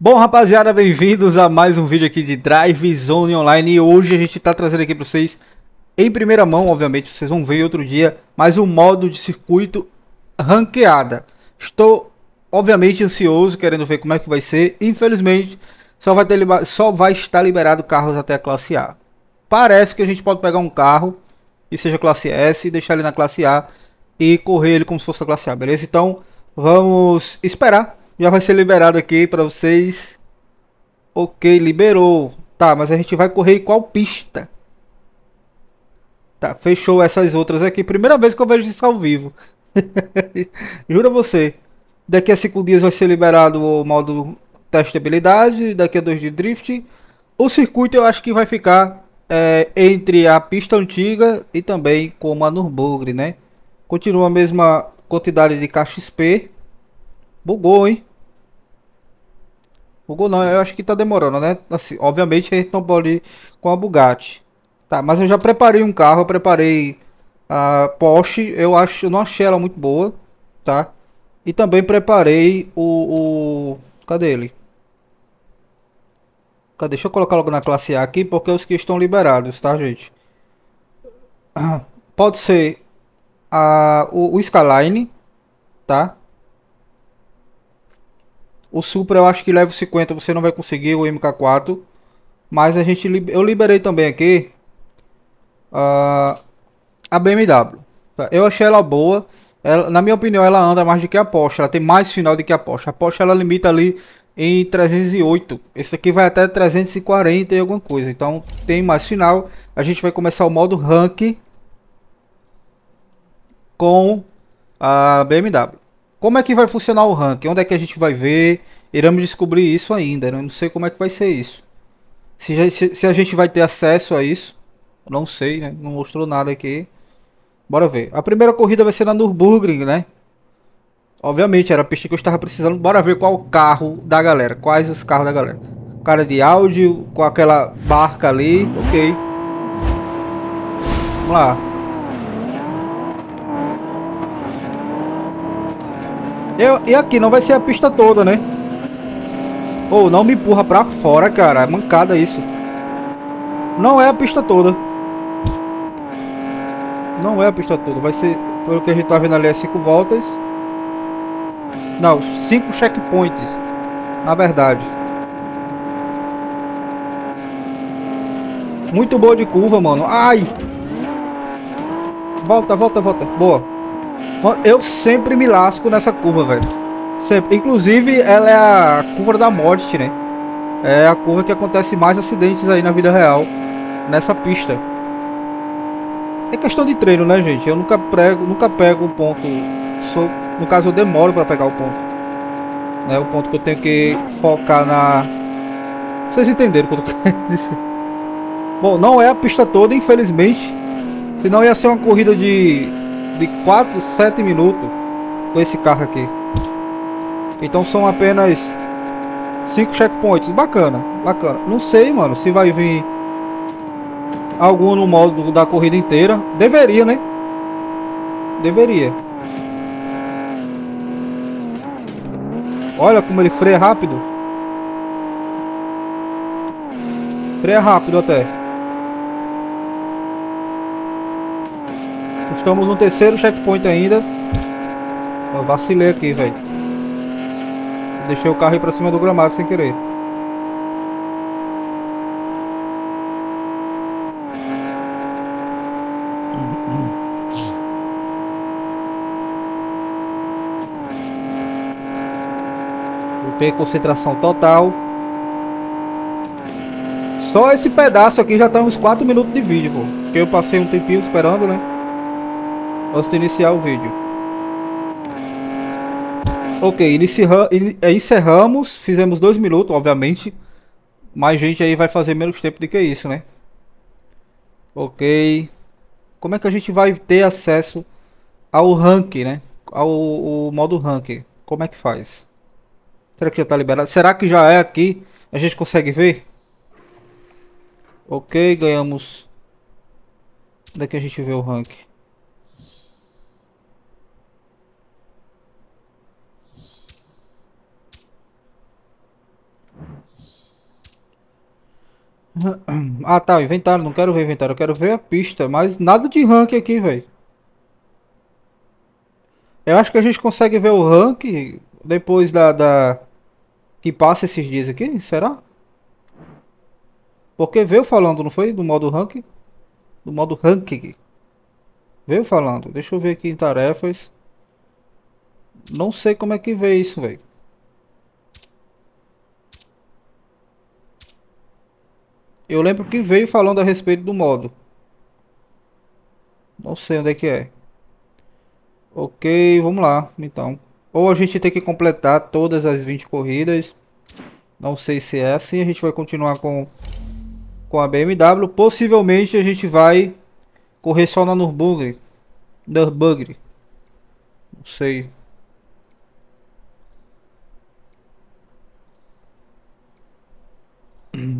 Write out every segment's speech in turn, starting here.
Bom, rapaziada, bem-vindos a mais um vídeo aqui de Drive Zone Online e hoje a gente tá trazendo aqui para vocês em primeira mão, obviamente, vocês vão ver outro dia, mais um modo de circuito ranqueada. Estou, obviamente, ansioso, querendo ver como é que vai ser. Infelizmente, só vai, ter, só vai estar liberado carros até a classe A. Parece que a gente pode pegar um carro que seja classe S e deixar ele na classe A e correr ele como se fosse a classe A, beleza? Então, vamos esperar já vai ser liberado aqui para vocês. Ok, liberou. Tá, mas a gente vai correr em qual pista? Tá, fechou essas outras aqui. Primeira vez que eu vejo isso ao vivo. Jura você. Daqui a 5 dias vai ser liberado o modo testabilidade. Daqui a 2 de drift. O circuito eu acho que vai ficar é, entre a pista antiga e também com a Nürburgring, né? Continua a mesma quantidade de caixa XP. Bugou, hein? Bugou não, eu acho que tá demorando, né? Assim, obviamente a gente não pode ir com a Bugatti. Tá, mas eu já preparei um carro, eu preparei a Porsche, eu acho, eu não achei ela muito boa, tá? E também preparei o, o cadê ele? Cadê? Deixa eu colocar logo na classe A aqui, porque os que estão liberados, tá, gente? Pode ser a, o, o Skyline, tá? O Supra eu acho que leva 50 você não vai conseguir, o MK4. Mas a gente eu liberei também aqui uh, a BMW. Eu achei ela boa. Ela, na minha opinião, ela anda mais do que a Porsche. Ela tem mais final do que a Porsche. A Porsche ela limita ali em 308. Esse aqui vai até 340 e alguma coisa. Então tem mais final. A gente vai começar o modo rank com a BMW. Como é que vai funcionar o ranking? Onde é que a gente vai ver? Iremos descobrir isso ainda. Eu não sei como é que vai ser isso. Se, se, se a gente vai ter acesso a isso. Não sei, né? Não mostrou nada aqui. Bora ver. A primeira corrida vai ser na Nürburgring, né? Obviamente, era a pista que eu estava precisando. Bora ver qual o carro da galera. Quais os carros da galera. Cara de áudio, com aquela barca ali. Ok. Vamos lá. Eu, e aqui não vai ser a pista toda, né? Ou oh, não me empurra pra fora, cara. É mancada isso. Não é a pista toda. Não é a pista toda. Vai ser, pelo que a gente tá vendo ali, é 5 voltas. Não, 5 checkpoints. Na verdade. Muito boa de curva, mano. Ai! Volta, volta, volta. Boa. Eu sempre me lasco nessa curva, velho. Sempre. Inclusive, ela é a curva da morte, né? É a curva que acontece mais acidentes aí na vida real. Nessa pista. É questão de treino, né, gente? Eu nunca prego, nunca pego o ponto. Sou, no caso, eu demoro para pegar o ponto. Né? O ponto que eu tenho que focar na... Vocês entenderam o que eu dizer. Bom, não é a pista toda, infelizmente. Senão ia ser uma corrida de de 4, 7 minutos com esse carro aqui. Então são apenas 5 checkpoints. Bacana, bacana. Não sei, mano, se vai vir algum no modo da corrida inteira. Deveria, né? Deveria. Olha como ele freia rápido. Freia rápido até. Estamos no terceiro checkpoint ainda. Eu vacilei aqui, velho. Deixei o carro ir pra cima do gramado sem querer. Tem concentração total. Só esse pedaço aqui já tá uns 4 minutos de vídeo, pô. Porque eu passei um tempinho esperando, né? Antes de iniciar o vídeo. Ok, é, encerramos, fizemos dois minutos, obviamente. Mais gente aí vai fazer menos tempo do que isso, né? Ok. Como é que a gente vai ter acesso ao rank, né? Ao, ao modo rank. Como é que faz? Será que já está liberado? Será que já é aqui? A gente consegue ver? Ok, ganhamos. Daqui a gente vê o rank. Ah tá, inventário, não quero ver inventário, eu quero ver a pista, mas nada de rank aqui, velho. Eu acho que a gente consegue ver o rank depois da, da... Que passa esses dias aqui, será? Porque veio falando, não foi? Do modo rank? Do modo ranking. Veio falando. Deixa eu ver aqui em tarefas. Não sei como é que vê isso, velho. Eu lembro que veio falando a respeito do modo. Não sei onde é que é. Ok, vamos lá, então. Ou a gente tem que completar todas as 20 corridas. Não sei se é assim. A gente vai continuar com, com a BMW. Possivelmente a gente vai correr só na Nürburgring. Nürburgring. Não sei.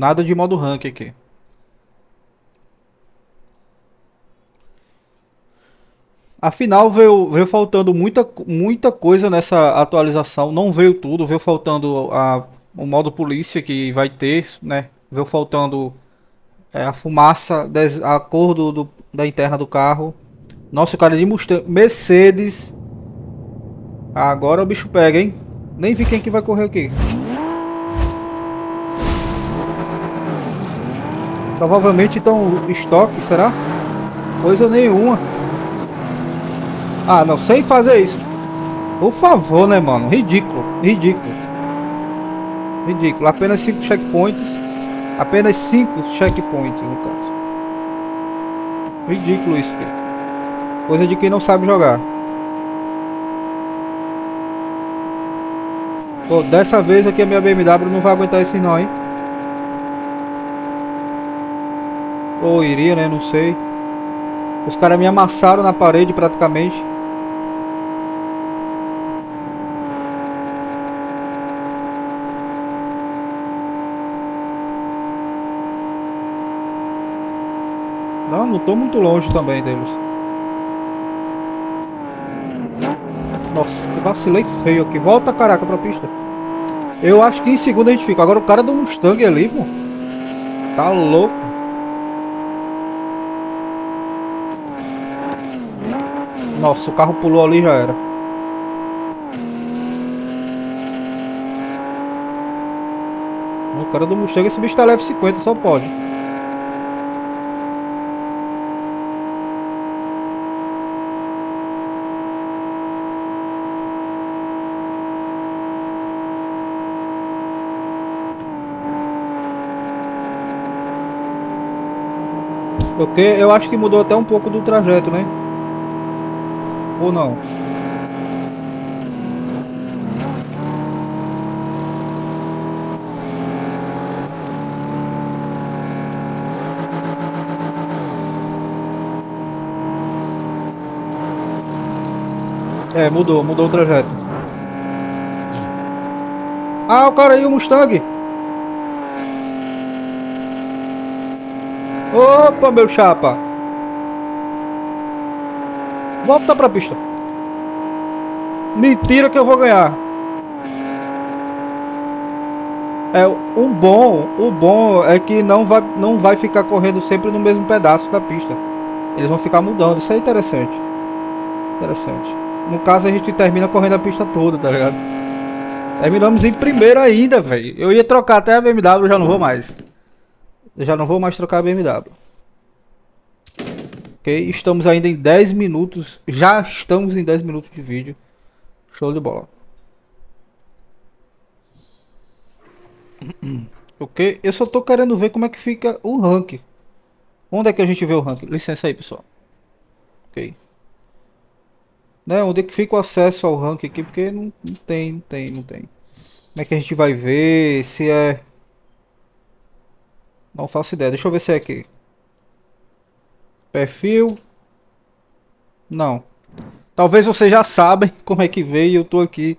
Nada de modo rank aqui. Afinal, veio, veio faltando muita, muita coisa nessa atualização. Não veio tudo, veio faltando a, o modo polícia que vai ter, né? Veio faltando é, a fumaça, a cor do, do, da interna do carro. Nossa, o cara de Mustang, Mercedes. Agora o bicho pega, hein? Nem vi quem que vai correr aqui. Provavelmente então estoque, será? Coisa nenhuma. Ah, não, sem fazer isso. Por favor, né, mano? Ridículo, ridículo. Ridículo. Apenas 5 checkpoints. Apenas 5 checkpoints, no caso. Ridículo isso, cara. Coisa de quem não sabe jogar. Pô, dessa vez aqui a minha BMW não vai aguentar esse não, hein? Ou iria, né? Não sei. Os caras me amassaram na parede praticamente. Não, não tô muito longe também deles. Nossa, que vacilei feio aqui. Volta, caraca, pra pista. Eu acho que em segundo a gente fica. Agora o cara do Mustang ali, pô. Tá louco. Nossa, o carro pulou ali já era. O cara do Mustang, esse bicho tá leve 50, só pode. Porque eu acho que mudou até um pouco do trajeto, né? Ou não? É, mudou, mudou o trajeto. Ah, o cara aí, o Mustang. Opa, meu chapa. Volta pra pista. Mentira que eu vou ganhar. É, o bom, o bom é que não vai, não vai ficar correndo sempre no mesmo pedaço da pista. Eles vão ficar mudando, isso é interessante. Interessante. No caso a gente termina correndo a pista toda, tá ligado? Terminamos em primeiro ainda, velho. Eu ia trocar até a BMW, já não vou mais. Eu já não vou mais trocar a BMW. Ok, estamos ainda em 10 minutos. Já estamos em 10 minutos de vídeo. Show de bola. Ok, eu só tô querendo ver como é que fica o rank. Onde é que a gente vê o rank? Licença aí, pessoal. Ok. Né, onde é que fica o acesso ao rank aqui? Porque não, não tem, não tem, não tem. Como é que a gente vai ver? Se é... Não faço ideia. Deixa eu ver se é aqui. Perfil. Não. Talvez vocês já sabem como é que veio. Eu tô aqui.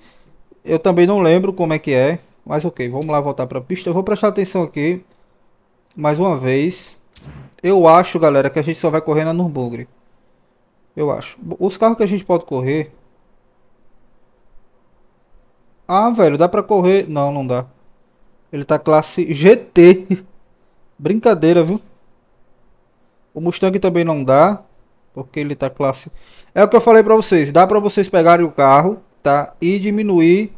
Eu também não lembro como é que é. Mas ok, vamos lá voltar para a pista. Eu vou prestar atenção aqui. Mais uma vez. Eu acho, galera, que a gente só vai correr na Nürburgring. Eu acho. Os carros que a gente pode correr... Ah, velho, dá pra correr... Não, não dá. Ele tá classe GT. Brincadeira, viu? O Mustang também não dá. Porque ele tá classe. É o que eu falei pra vocês. Dá pra vocês pegarem o carro, tá? E diminuir.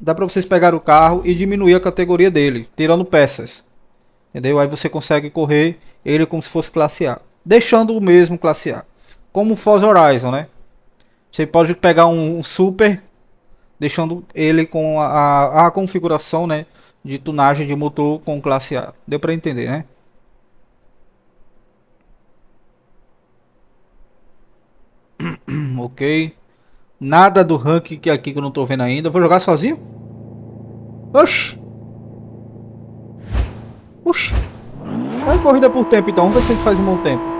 Dá pra vocês pegar o carro e diminuir a categoria dele. Tirando peças. Entendeu? Aí você consegue correr ele como se fosse classe A. Deixando o mesmo classe A. Como o Forza Horizon, né? Você pode pegar um, Super. Deixando ele com a, a, a configuração, né? De tunagem de motor com classe A. Deu pra entender, né? ok. Nada do ranking que aqui que eu não tô vendo ainda. Vou jogar sozinho? Oxi. Oxi. É corrida por tempo então. Vamos ver se ele faz um bom tempo.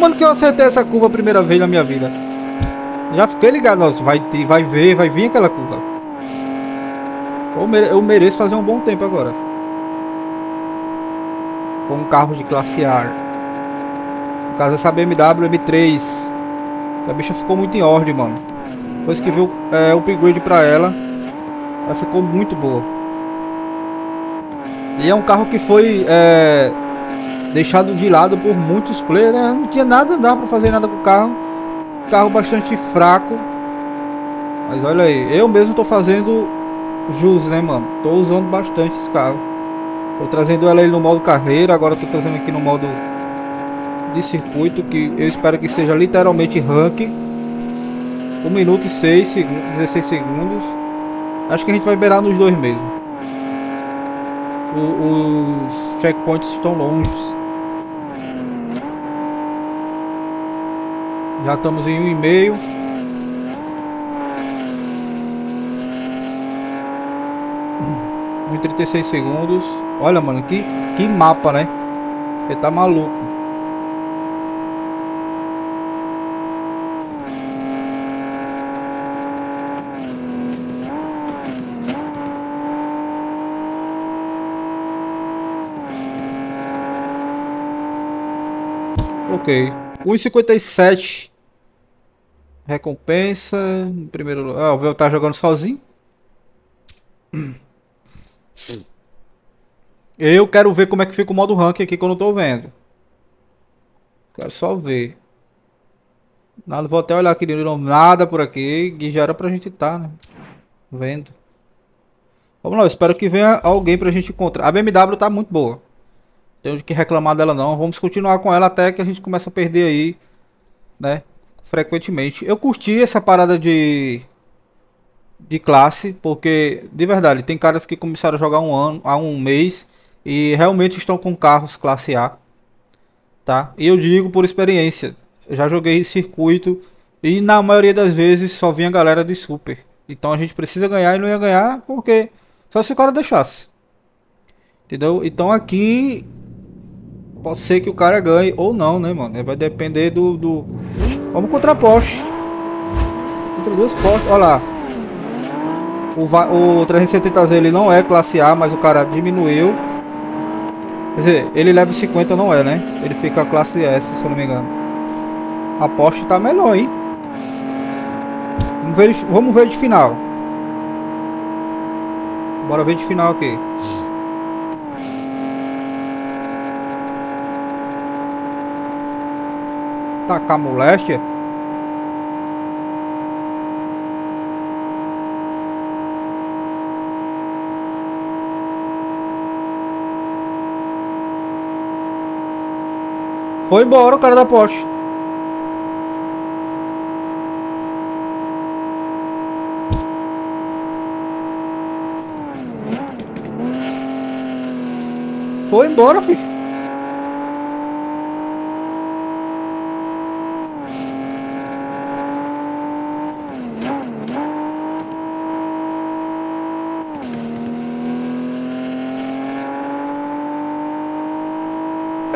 Mano, que eu acertei essa curva a primeira vez na minha vida. Já fiquei ligado, nossa, vai, vai ver, vai vir aquela curva. Eu mereço fazer um bom tempo agora. Com um carro de classe A. No caso, essa BMW M3. A bicha ficou muito em ordem, mano. Depois que viu é, o upgrade pra ela, ela ficou muito boa. E é um carro que foi é, deixado de lado por muitos players, né? não tinha nada, não dava pra fazer nada com o carro. Carro bastante fraco. Mas olha aí, eu mesmo tô fazendo jus, né, mano? Tô usando bastante esse carro. Tô trazendo ela aí no modo carreira, agora tô trazendo aqui no modo de circuito, que eu espero que seja literalmente rank. 1 minuto e 6 segundos, 16 segundos. Acho que a gente vai beirar nos dois mesmo. O, os checkpoints estão longe. Já estamos em um e meio. Um e 36 segundos. Olha, mano, que, que mapa, né? Ele tá maluco. Ok. 1,57 Recompensa. Em primeiro lugar. Ah, o Vel tá jogando sozinho. Eu quero ver como é que fica o modo rank aqui que eu não tô vendo. Quero só ver. Nada, vou até olhar aqui de novo. Nada por aqui. Que já era pra gente estar, tá, né? Vendo. Vamos lá, espero que venha alguém pra gente encontrar. A BMW tá muito boa. Tenho que reclamar dela não. Vamos continuar com ela até que a gente comece a perder aí, né? Frequentemente. Eu curti essa parada de de classe, porque de verdade, tem caras que começaram a jogar um ano, há um mês e realmente estão com carros classe A, tá? E eu digo por experiência, eu já joguei circuito e na maioria das vezes só vinha galera de super. Então a gente precisa ganhar e não ia ganhar porque só se o cara deixasse. Entendeu? Então aqui pode ser que o cara ganhe ou não, né, mano? Vai depender do, do Vamos contra a Porsche. Contra duas Porsche. Olha lá. O, o 370Z ele não é classe A, mas o cara diminuiu. Quer dizer, ele leva 50 não é, né? Ele fica classe S, se eu não me engano. A Porsche tá melhor, hein? Vamos ver, vamos ver de final. Bora ver de final aqui. Atacar moléstia. Foi embora o cara da Porsche. Foi embora, filho.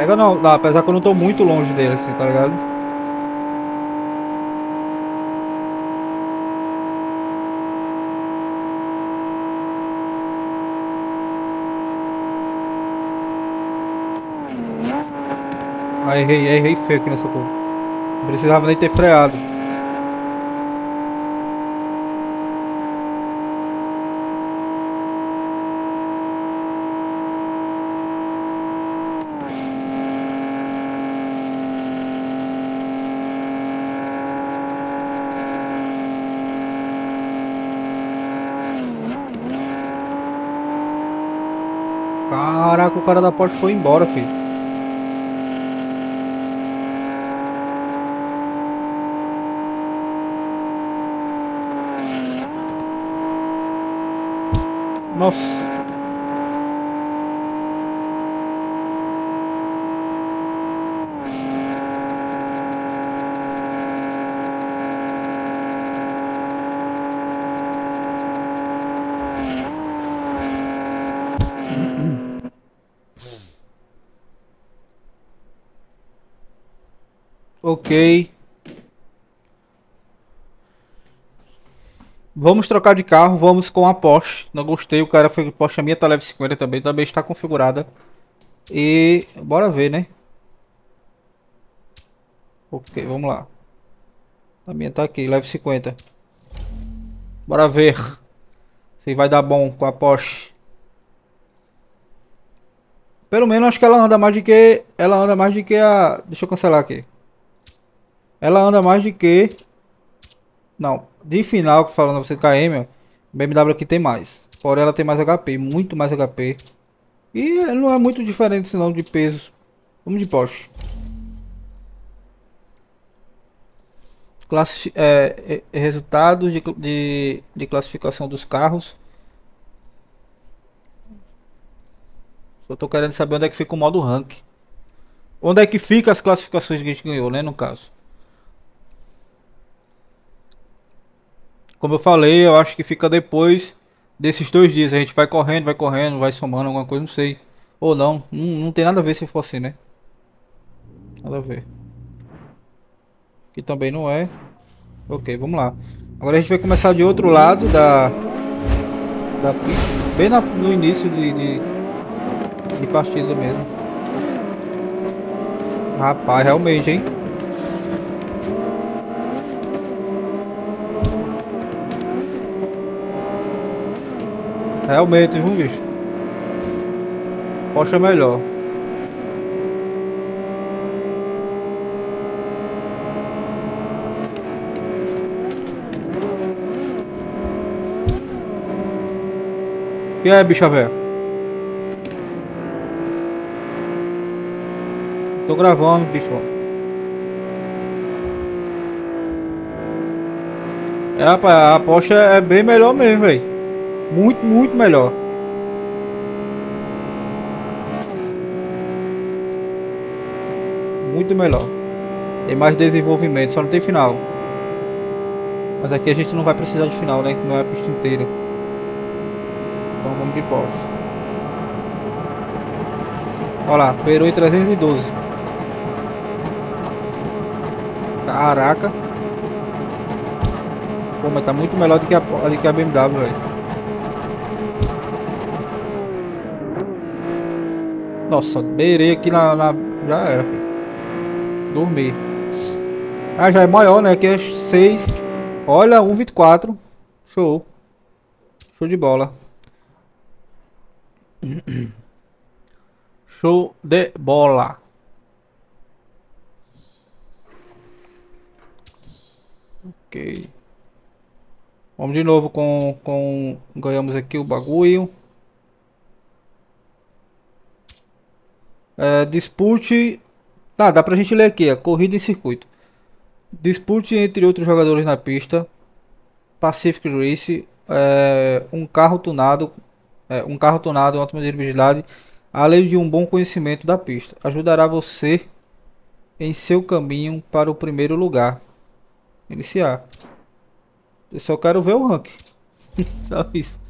Pega não, apesar que eu não tô muito longe dele, assim, tá ligado? Aí errei, errei feio aqui nessa porra. Não precisava nem ter freado. Caraca, o cara da Porsche foi embora, filho. Nossa. Ok. Vamos trocar de carro, vamos com a Porsche. Não gostei, o cara foi Porsche, a minha tá leve 50 também, também está configurada. E bora ver, né? Ok, vamos lá. A minha tá aqui, leve 50. Bora ver se vai dar bom com a Porsche. Pelo menos acho que ela anda mais do que ela anda mais do que a, deixa eu cancelar aqui. Ela anda mais do que não, de final, falando você KM, BMW aqui tem mais. Porém ela tem mais HP, muito mais HP. E não é muito diferente senão de pesos. Vamos de Porsche. Classi é, é, resultados de, de, de classificação dos carros. Só tô querendo saber onde é que fica o modo rank. Onde é que fica as classificações que a gente ganhou, né, no caso. Como eu falei, eu acho que fica depois desses dois dias. A gente vai correndo, vai correndo, vai somando alguma coisa, não sei. Ou não, não, não tem nada a ver se for assim, né? Nada a ver. Aqui também não é. Ok, vamos lá. Agora a gente vai começar de outro lado da... Da pista. Bem na, no início de, de, de partida mesmo. Rapaz, realmente, hein? Realmente, viu, bicho? Porsche é melhor. E aí, bicha velha? Tô gravando, bicho. É, rapaz, a Porsche é bem melhor mesmo, velho. Muito, muito melhor. Muito melhor. Tem mais desenvolvimento, só não tem final. Mas aqui a gente não vai precisar de final, né? Não é a pista inteira. Então vamos de Porsche. Olha lá, Peru em 312. Caraca. Pô, mas tá muito melhor do que a, do que a BMW, velho. Nossa, beirei aqui na, na... Já era, filho. Dormi. Ah, já é maior, né? Aqui é 6. Olha, 1,24. Show. Show de bola. Show de bola. Ok. Vamos de novo com, com... Ganhamos aqui o bagulho. É, dispute. Ah, dá pra gente ler aqui, a corrida em circuito. Dispute entre outros jogadores na pista. Pacific Race. É, um carro tunado. É, um carro tunado, ótima visibilidade. Além de um bom conhecimento da pista. Ajudará você em seu caminho para o primeiro lugar. Iniciar. Eu só quero ver o rank. só isso.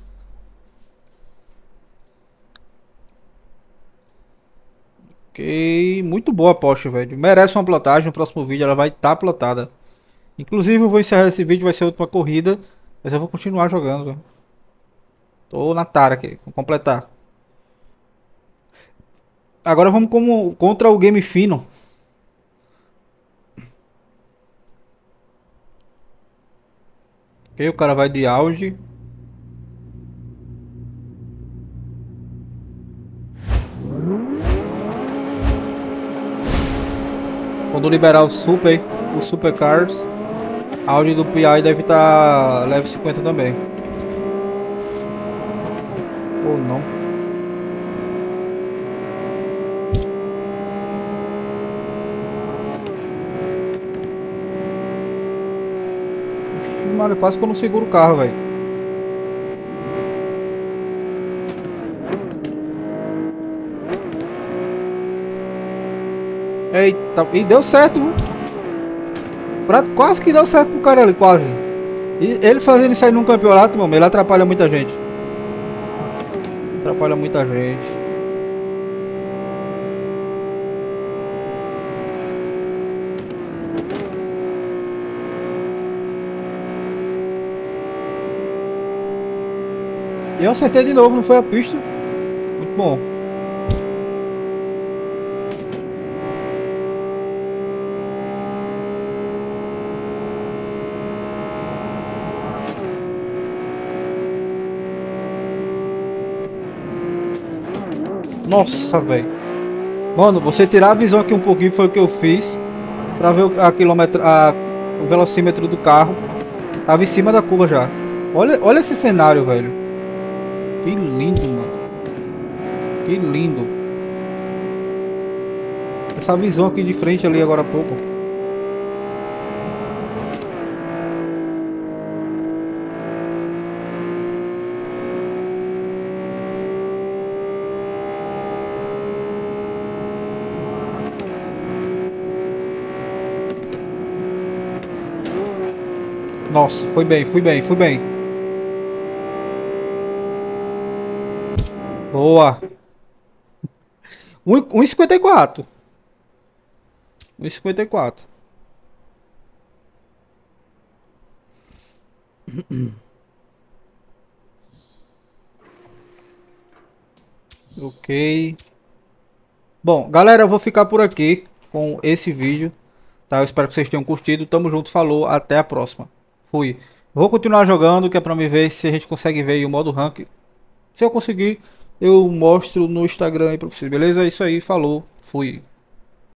Ok, muito boa a Porsche, velho. Merece uma plotagem. No próximo vídeo ela vai estar tá plotada. Inclusive eu vou encerrar esse vídeo, vai ser a última corrida. Mas eu vou continuar jogando, velho. Tô na tara aqui, vou completar. Agora vamos como, contra o Game Fino. Ok, o cara vai de Audi. Quando liberar o Super, o Super Cars, a Audi do PI deve estar tá leve 50 também. Ou não. Mano, quase que eu não seguro o carro, velho. Eita, e deu certo, viu? Quase que deu certo pro cara ali, quase. E ele fazendo isso aí num campeonato, mano, ele atrapalha muita gente. Atrapalha muita gente. Eu acertei de novo, não foi a pista. Muito bom. Nossa, velho. Mano, você tirar a visão aqui um pouquinho foi o que eu fiz. Pra ver a quilômetro, a, o velocímetro do carro. Tava em cima da curva já. Olha, olha esse cenário, velho. Que lindo, mano. Que lindo. Essa visão aqui de frente ali agora há pouco. Nossa, foi bem, fui bem, fui bem. Boa. 1,54. 1,54. ok. Bom, galera, eu vou ficar por aqui com esse vídeo. Tá? Eu espero que vocês tenham curtido. Tamo junto, falou, até a próxima. Fui. Vou continuar jogando, que é pra me ver se a gente consegue ver o modo rank. Se eu conseguir, eu mostro no Instagram aí pra vocês, beleza? É isso aí, falou, fui.